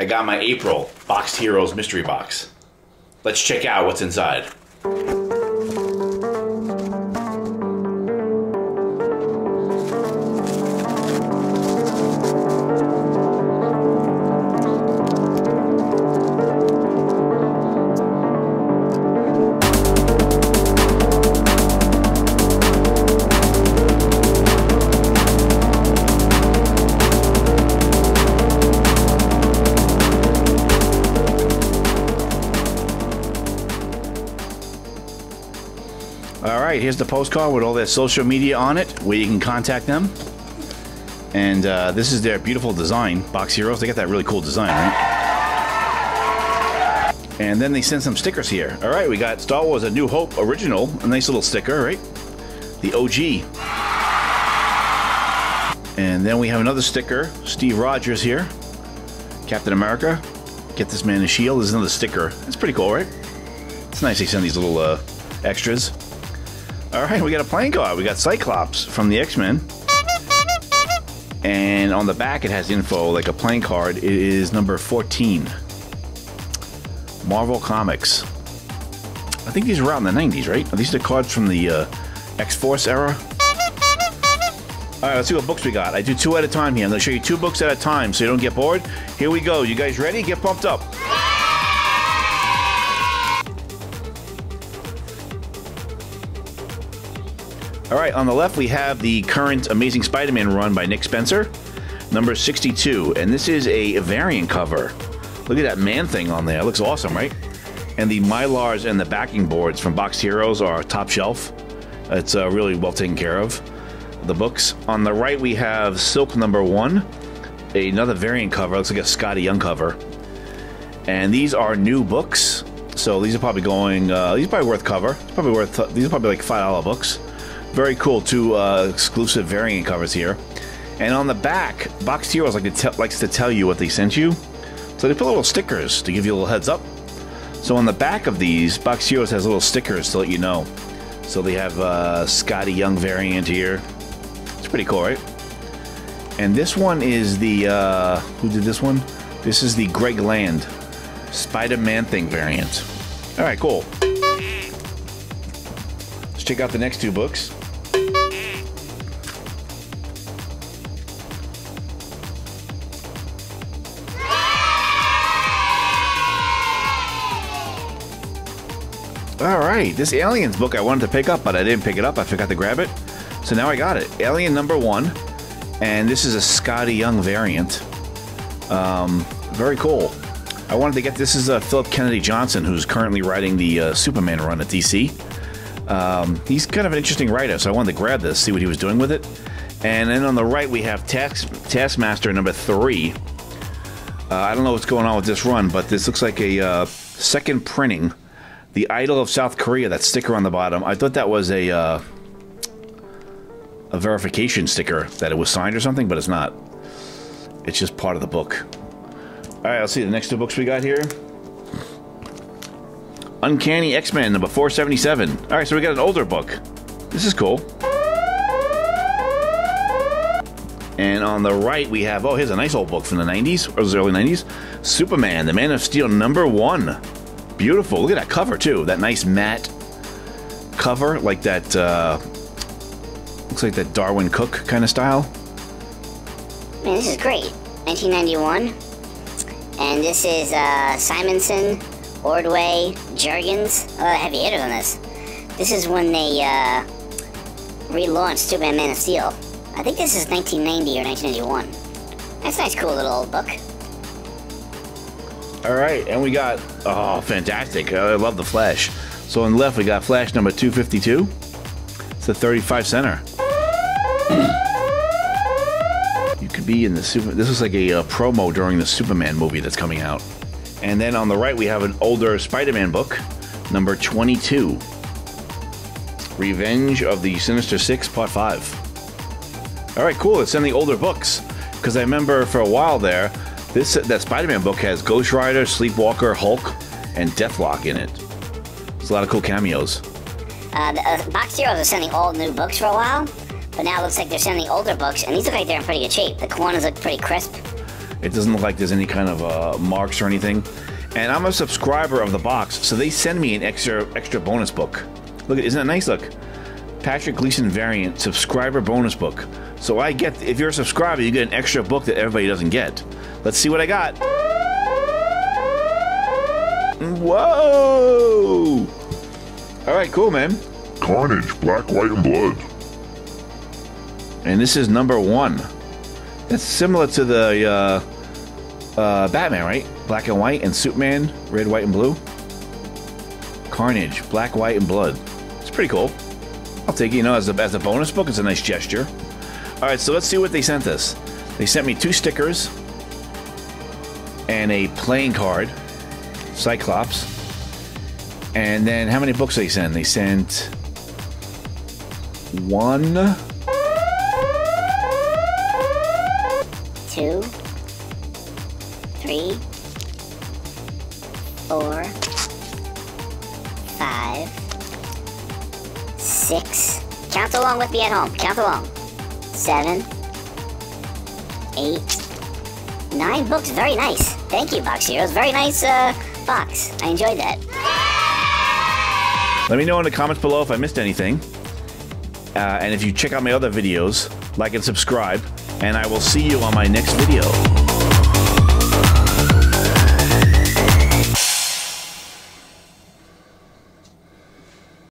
I got my April Boxed Heroes mystery box. Let's check out what's inside. All right, here's the postcard with all their social media on it, where you can contact them. And uh, this is their beautiful design, Boxed Heroes. They got that really cool design, right? And then they send some stickers here. All right, we got Star Wars: A New Hope original, a nice little sticker, right? The OG. And then we have another sticker, Steve Rogers here, Captain America. Get this man a shield. There's another sticker. It's pretty cool, right? It's nice they send these little uh, extras. All right, we got a playing card. We got Cyclops from the X Men. And on the back, it has info like a playing card. It is number 14. Marvel Comics. I think these were out in the 90s, right? Are these the cards from the uh, X Force era? All right, let's see what books we got. I do two at a time here. I'm going to show you two books at a time so you don't get bored. Here we go. You guys ready? Get pumped up. All right, on the left we have the current Amazing Spider-Man run by Nick Spencer, number 62, and this is a variant cover. Look at that man thing on there. It looks awesome, right? And the Mylars and the backing boards from Boxed Heroes are top shelf. It's uh, really well taken care of. The books. On the right we have Silk number one, another variant cover. Looks like a Skottie Young cover. And these are new books. So these are probably going. Uh, these are probably worth cover. It's probably worth. These are probably like five dollar books. Very cool. Two uh, exclusive variant covers here. And on the back, Boxed Heroes like to likes to tell you what they sent you. So they put little stickers to give you a little heads up. So on the back of these, Boxed Heroes has little stickers to let you know. So they have uh, Skottie Young variant here. It's pretty cool, right? And this one is the uh, who did this one? This is the Greg Land Spider-Man Thing variant. All right, cool. Let's check out the next two books. All right, this Aliens book I wanted to pick up, but I didn't pick it up. I forgot to grab it. So now I got it. Alien number one. And this is a Skottie Young variant. Um, very cool. I wanted to get this is uh, Philip Kennedy Johnson, who's currently writing the uh, Superman run at DC. Um, he's kind of an interesting writer, so I wanted to grab this, see what he was doing with it. And then on the right, we have Task, Taskmaster number three. Uh, I don't know what's going on with this run, but this looks like a uh, second printing. The Idol of South Korea, that sticker on the bottom. I thought that was a uh, a verification sticker that it was signed or something, but it's not. It's just part of the book. All right, let's see the next two books we got here. Uncanny X-Men number 477. All right, so we got an older book. This is cool. And on the right, we have, oh, here's a nice old book from the 90s, or the early 90s. Superman, the Man of Steel number one. Beautiful. Look at that cover, too. That nice matte cover, like that, uh, looks like that Darwyn Cooke kind of style. Man, this is great. 1991. And this is uh, Simonson, Ordway, Jurgens. Oh, heavy hitters on this. This is when they uh, relaunched Superman Man of Steel. I think this is 1990 or 1991. That's a nice, cool little old book. All right, and we got oh, fantastic! I love the Flash. So on the left, we got Flash number 252. It's a 35 center. you could be in the super. This is like a, uh promo during the Superman movie that's coming out. And then on the right, we have an older Spider-Man book, number 22. Revenge of the Sinister Six, Part 5. All right, cool. It's in the older books. Because I remember for a while there, this that Spider-Man book has Ghost Rider, Sleepwalker, Hulk, and Deathlok in it. It's a lot of cool cameos. Uh, the, uh, Boxed Heroes was sending all new books for a while, but now it looks like they're sending older books, and these look like they're in pretty good shape. The corners look pretty crisp. It doesn't look like there's any kind of uh, marks or anything. And I'm a subscriber of the box, so they send me an extra extra bonus book. Look, isn't that nice? Look, Patrick Gleason variant subscriber bonus book. So I get, if you're a subscriber, you get an extra book that everybody doesn't get. Let's see what I got. Whoa! All right, cool, man. Carnage, Black, White, and Blood. And this is number one. That's similar to the uh, uh, Batman, right? Black and white, and Superman, red, white, and blue. Carnage, black, white, and blood. It's pretty cool. I'll take you know, as a, as a bonus book, it's a nice gesture. All right, so let's see what they sent us. They sent me two stickers and a playing card, Cyclops. And then how many books they send? They sent one, Two, three, four, six. Count along with me at home. Count along. Seven, eight, nine books. Very nice. Thank you, Boxed Heroes. Very nice uh, box. I enjoyed that. Let me know in the comments below if I missed anything. Uh, and if you check out my other videos, like and subscribe. And I will see you on my next video.